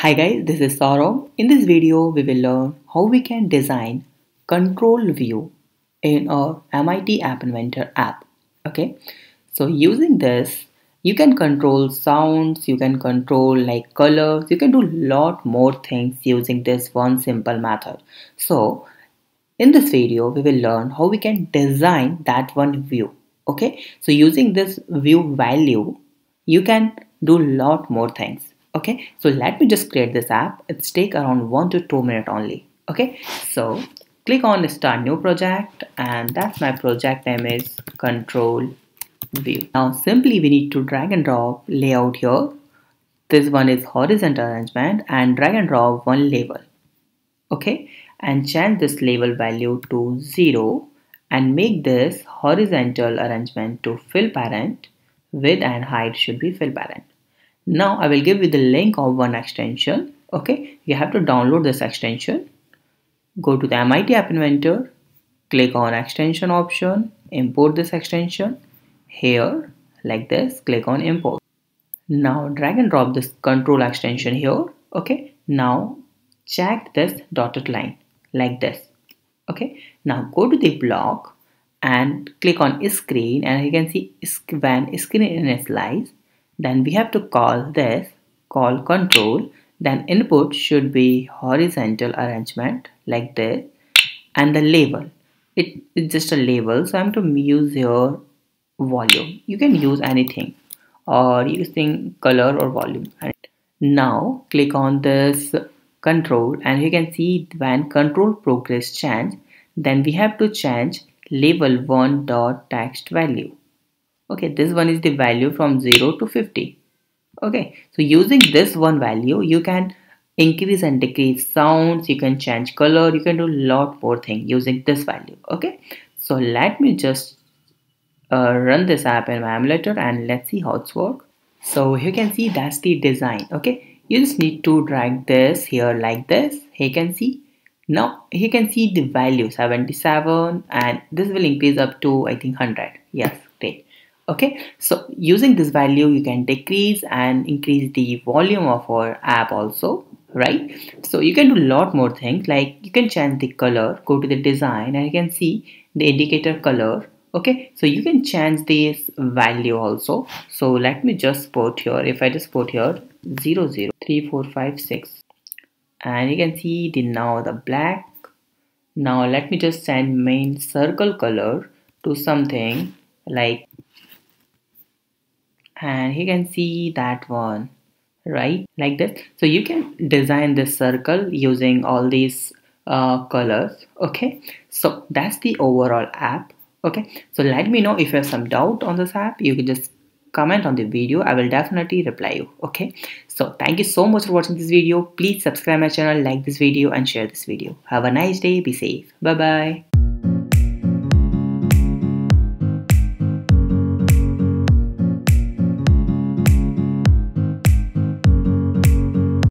Hi guys, this is Saurabh. In this video, we will learn how we can design control view in our MIT App Inventor app. Okay, so using this, you can control sounds, you can control like colors, you can do lot more things using this one simple method. So in this video, we will learn how we can design that one view. Okay, so using this view value, you can do lot more things okay? So let me just create this app. It's take around one to two minutes only. Okay? So click on start new project and that's my project name is control view. Now simply we need to drag and drop layout here. This one is horizontal arrangement and drag and drop one label. Okay? And change this label value to 0 and make this horizontal arrangement to fill parent. Width and height should be fill parent now I will give you the link of one extension. Okay, you have to download this extension. Go to the MIT App Inventor, click on extension option, import this extension. Here, like this, click on import. Now drag and drop this control extension here. Okay, now check this dotted line like this. Okay, now go to the block and click on screen and you can see when screen initialize then we have to call this call control. Then input should be horizontal arrangement like this and the label. It, it's just a label so I'm to use your volume. You can use anything or using color or volume. And now click on this control and you can see when control progress change then we have to change label one dot text value okay this one is the value from 0 to 50 okay so using this one value you can increase and decrease sounds you can change color you can do a lot more thing using this value. Okay so let me just uh, run this app in my emulator and let's see how it's work. So you can see that's the design. Okay you just need to drag this here like this. You can see. Now you can see the value 77 and this will increase up to i think 100 yes great okay? So using this value you can decrease and increase the volume of our app also right? So you can do a lot more things. Like you can change the color go to the design and you can see the indicator color. Okay? So you can change this value also. So let me just put here if i just put here 0 0 3 4 5 6 and you can see the now the black. Now let me just send main circle color to something like and you can see that one right? Like this. So you can design this circle using all these uh, colors okay? So that's the overall app okay? So let me know if you have some doubt on this app. You can just comment on the video. I will definitely reply you okay? So thank you so much for watching this video. Please subscribe my channel like this video and share this video. Have a nice day. Be safe. Bye bye